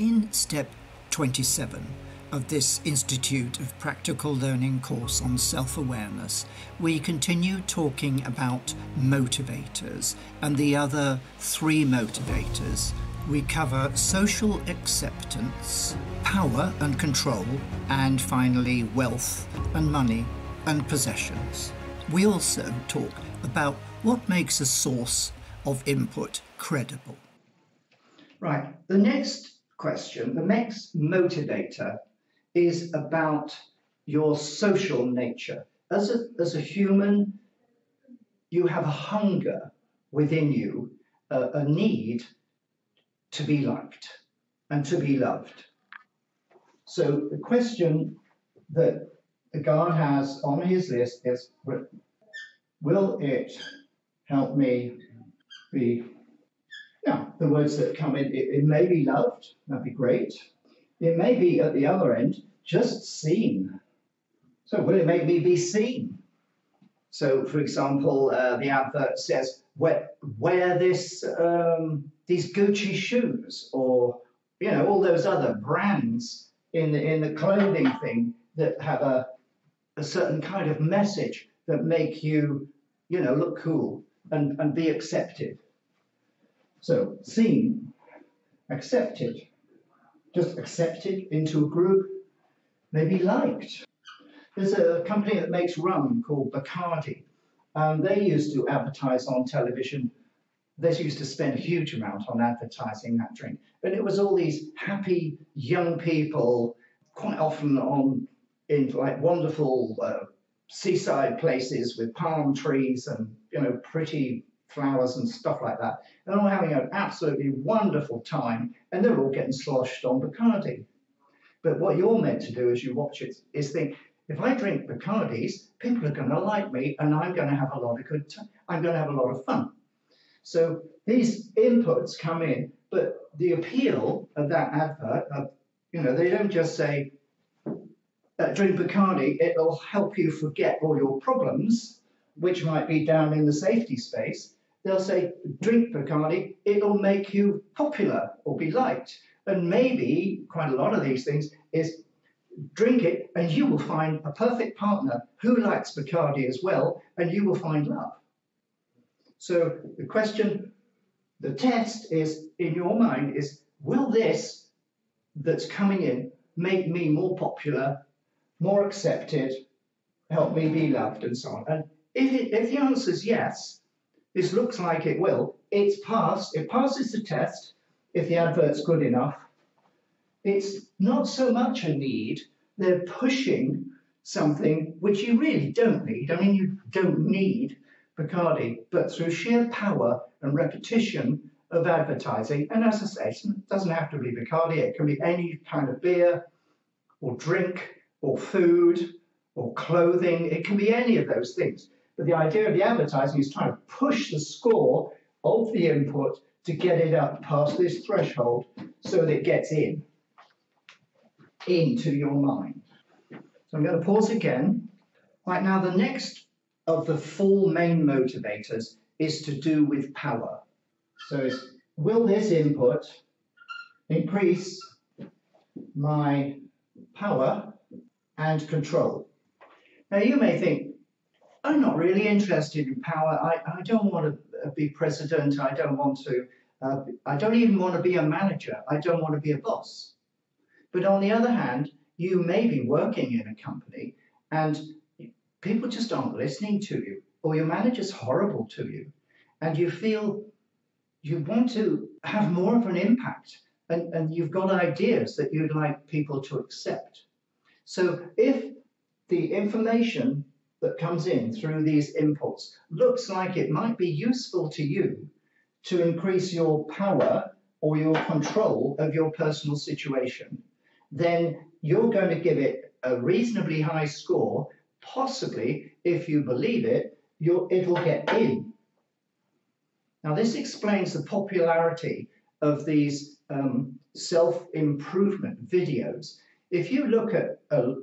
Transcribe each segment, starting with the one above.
In step 27 of this Institute of Practical Learning course on self awareness, we continue talking about motivators and the other three motivators. We cover social acceptance, power and control, and finally wealth and money and possessions. We also talk about what makes a source of input credible. Right, the next question, the next motivator is about your social nature. As a, as a human, you have a hunger within you, a, need to be liked and to be loved. So the question that guard has on his list is Will it help me be yeah, the words that come in, it, it may be loved, that'd be great. It may be at the other end, just seen. So will it make me be seen? So, for example, uh, the advert says, wear, wear this, um, these Gucci shoes, or, you know, all those other brands in the, in the clothing thing that have a, a certain kind of message that make you, you know, look cool and, and be accepted. So, seen, accepted, just accepted into a group, maybe liked. There's a company that makes rum called Bacardi. They used to advertise on television. They used to spend a huge amount on advertising that drink. But it was all these happy young people, quite often on in like wonderful uh, seaside places with palm trees and you know pretty flowers and stuff like that. And all having an absolutely wonderful time, and they're all getting sloshed on Bacardi. But what you're meant to do as you watch it is think, if I drink Bacardis, people are going to like me, and I'm going to have a lot of good. I'm going to have a lot of fun. So these inputs come in, but the appeal of that advert, you know, they don't just say, uh, drink Bacardi, it'll help you forget all your problems, which might be down in the safety space they'll say, drink Bacardi, it'll make you popular or be liked. And maybe quite a lot of these things is drink it and you will find a perfect partner who likes Bacardi as well, and you will find love. So the question, the test is in your mind is will this that's coming in make me more popular, more accepted, help me be loved, and so on? And if, it, if the answer is yes, this looks like it will. It's passed. It passes the test if the advert's good enough. It's not so much a need. They're pushing something which you really don't need. I mean, you don't need Bacardi, but through sheer power and repetition of advertising, and as I say, it doesn't have to be Bacardi, it can be any kind of beer or drink or food or clothing, it can be any of those things. But the idea of the advertising is trying to push the score of the input to get it up past this threshold so that it gets in, into your mind. So I'm going to pause again. Right now, the next of the four main motivators is to do with power. So will this input increase my power and control? Now you may think, I'm not really interested in power. I, I don't want to be president. I don't want to, uh, I don't even want to be a manager. I don't want to be a boss. But on the other hand, you may be working in a company and people just aren't listening to you, or your manager's horrible to you, and you feel you want to have more of an impact, and, and you've got ideas that you'd like people to accept. So if the information that comes in through these inputs looks like it might be useful to you to increase your power or your control of your personal situation, then you're going to give it a reasonably high score. Possibly, if you believe it, it'll get in. Now, this explains the popularity of these um, self improvement videos. If you look at a,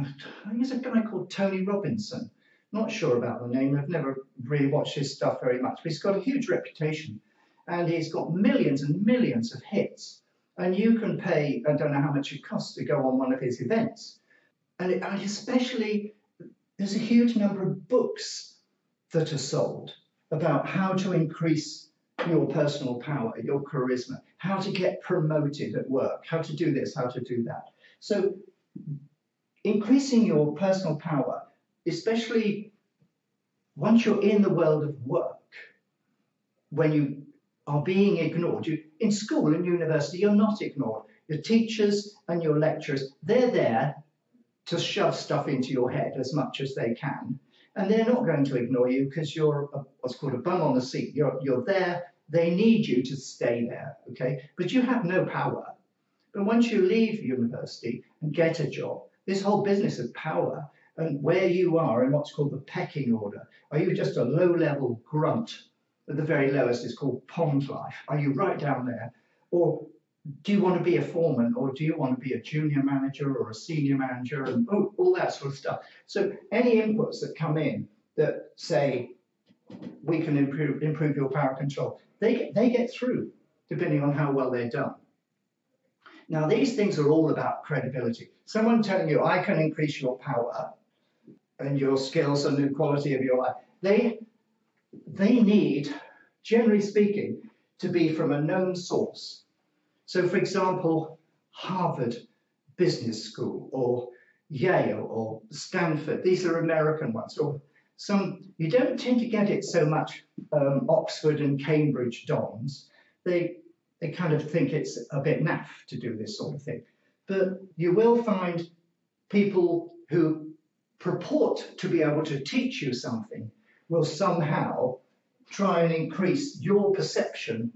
I think it's a guy called Tony Robinson. Not sure about the name. I've never really watched his stuff very much, but he's got a huge reputation and he's got millions and millions of hits. And you can pay, I don't know how much it costs to go on one of his events. And, it, and especially, there's a huge number of books that are sold about how to increase your personal power, your charisma, how to get promoted at work, how to do this, how to do that. So, increasing your personal power, especially once you're in the world of work, when you are being ignored, you, in school and university, you're not ignored. Your teachers and your lecturers, they're there to shove stuff into your head as much as they can. And they're not going to ignore you because you're a, what's called a bum on the seat. You're, you're there. They need you to stay there, okay? But you have no power. But once you leave university and get a job, this whole business of power and where you are in what's called the pecking order, are you just a low level grunt? At the very lowest is called pond life. Are you right down there? Or do you want to be a foreman or do you want to be a junior manager or a senior manager and oh, all that sort of stuff. So any inputs that come in that say we can improve improve your power control, they they get through depending on how well they're done. Now these things are all about credibility. Someone telling you I can increase your power and your skills and the quality of your life, they they need, generally speaking, to be from a known source so, for example, Harvard Business School or Yale or Stanford, these are American ones, or some, you don't tend to get it so much um, Oxford and Cambridge dons. They, they kind of think it's a bit naff to do this sort of thing. But you will find people who purport to be able to teach you something will somehow try and increase your perception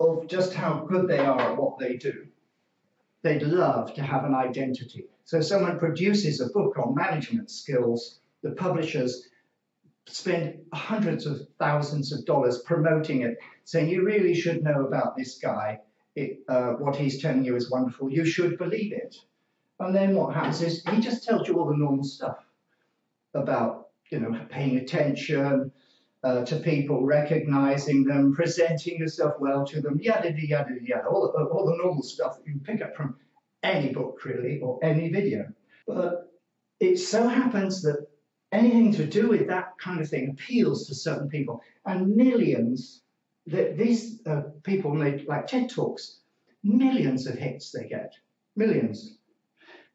of just how good they are at what they do. They'd love to have an identity. So someone produces a book on management skills, the publishers spend hundreds of thousands of dollars promoting it, saying you really should know about this guy. It, uh, what he's telling you is wonderful. You should believe it. And then what happens is he just tells you all the normal stuff about, you know, paying attention, uh, to people, recognizing them, presenting yourself well to them, yada, yada, yada, all, the, all the normal stuff that you pick up from any book, really, or any video. But it so happens that anything to do with that kind of thing appeals to certain people. And millions, that these uh, people make like TED Talks, millions of hits they get, millions.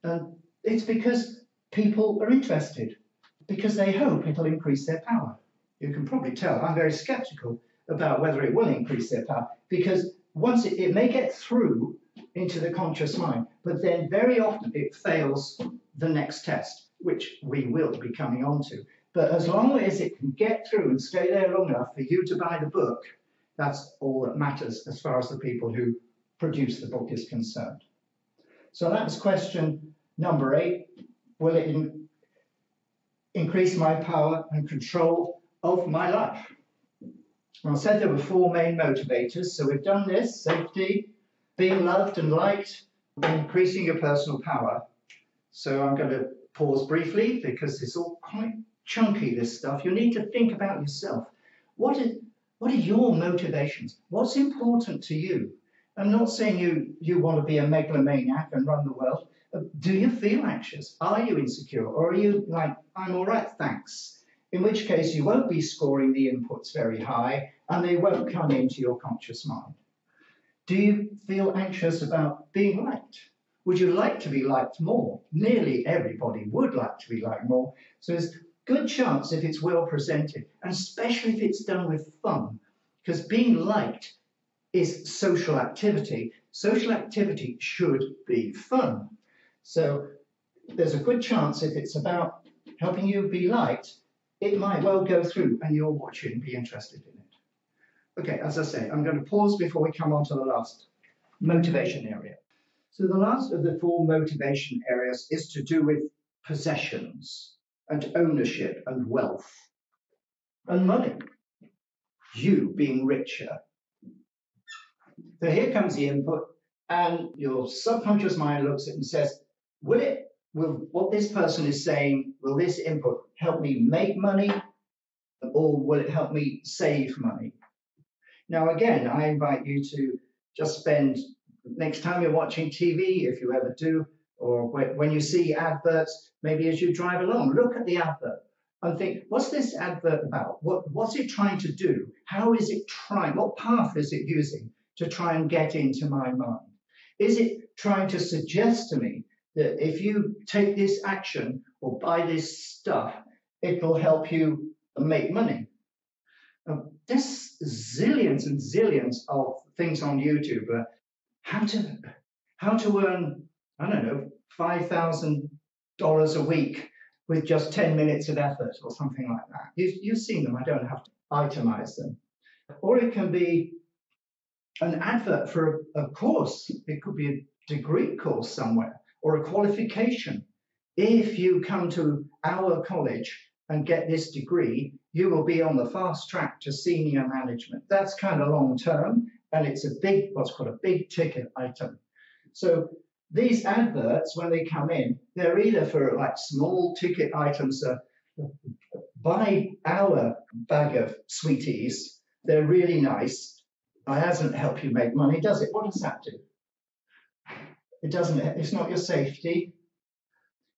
And it's because people are interested, because they hope it'll increase their power you can probably tell I'm very skeptical about whether it will increase their power because once it, it may get through into the conscious mind, but then very often it fails the next test, which we will be coming on to. But as long as it can get through and stay there long enough for you to buy the book, that's all that matters as far as the people who produce the book is concerned. So that was question number eight. Will it in, increase my power and control of my life. I said there were four main motivators. So we've done this safety, being loved and liked, increasing your personal power. So I'm going to pause briefly because it's all quite chunky, this stuff. You need to think about yourself. What are, what are your motivations? What's important to you? I'm not saying you, you want to be a megalomaniac and run the world. Uh, do you feel anxious? Are you insecure? Or are you like, I'm all right, thanks? in which case you won't be scoring the inputs very high and they won't come into your conscious mind. Do you feel anxious about being liked? Would you like to be liked more? Nearly everybody would like to be liked more. So there's good chance if it's well presented, and especially if it's done with fun, because being liked is social activity. Social activity should be fun. So there's a good chance if it's about helping you be liked it might well go through and you'll watch it and be interested in it. Okay, as I say, I'm going to pause before we come on to the last motivation area. So the last of the four motivation areas is to do with possessions and ownership and wealth and money. You being richer. So here comes the input, and your subconscious mind looks at it and says, Will it will what this person is saying, will this input help me make money or will it help me save money? Now, again, I invite you to just spend next time you're watching TV, if you ever do, or when you see adverts, maybe as you drive along, look at the advert and think, what's this advert about? What, what's it trying to do? How is it trying? What path is it using to try and get into my mind? Is it trying to suggest to me that if you take this action or buy this stuff, it will help you make money? Um, there's zillions and zillions of things on YouTube. Uh, how to how to earn I don't know five thousand dollars a week with just 10 minutes of effort or something like that. You, you've seen them, I don't have to itemize them. Or it can be an advert for a, a course, it could be a degree course somewhere or a qualification. If you come to our college and get this degree, you will be on the fast track to senior management. That's kind of long term, and it's a big, what's called a big ticket item. So these adverts, when they come in, they're either for like small ticket items, uh, buy our bag of sweeties. They're really nice. It doesn't help you make money, does it? What does that do? It doesn't, it's not your safety.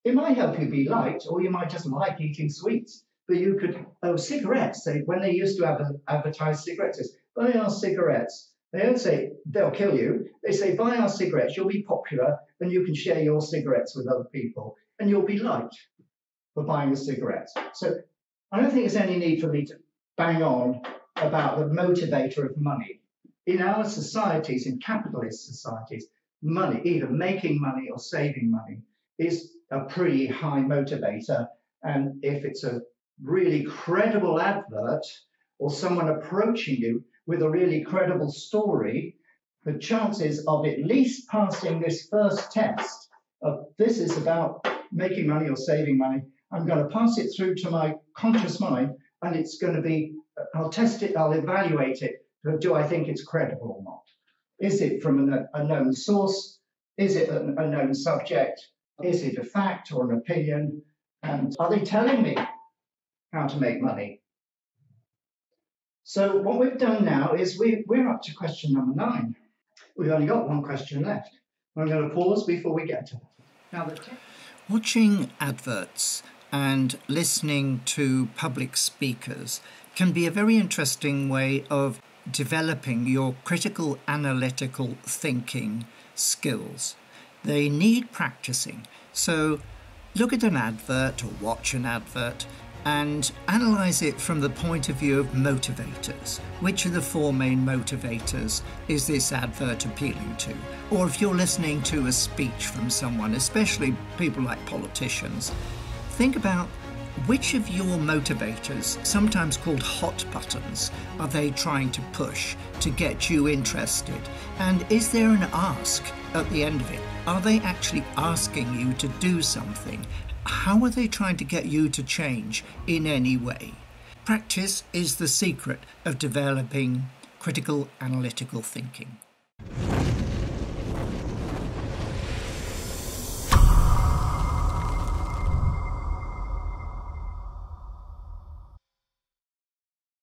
It might help you be liked, or you might just like eating sweets. But you could, oh, cigarettes. They, when they used to advertise cigarettes, buy our cigarettes they don't say they'll kill you. They say buy our cigarettes, you'll be popular, and you can share your cigarettes with other people, and you'll be liked for buying the cigarettes. So I don't think there's any need for me to bang on about the motivator of money. In our societies, in capitalist societies, money, either making money or saving money, is a pretty high motivator. And if it's a really credible advert or someone approaching you with a really credible story, the chances of at least passing this first test of this is about making money or saving money, I'm going to pass it through to my conscious mind and it's going to be, I'll test it, I'll evaluate it. Do I think it's credible or not? Is it from a known source? Is it a known subject? Is it a fact or an opinion? And are they telling me how to make money? So what we've done now is we, we're up to question number nine. We've only got one question left. I'm going to pause before we get to it. Now, the Watching adverts and listening to public speakers can be a very interesting way of developing your critical analytical thinking skills. They need practicing. So look at an advert or watch an advert and analyze it from the point of view of motivators. Which of the four main motivators is this advert appealing to? Or if you're listening to a speech from someone, especially people like politicians, think about which of your motivators, sometimes called hot buttons, are they trying to push to get you interested? And is there an ask at the end of it? Are they actually asking you to do something? How are they trying to get you to change in any way? Practice is the secret of developing critical analytical thinking.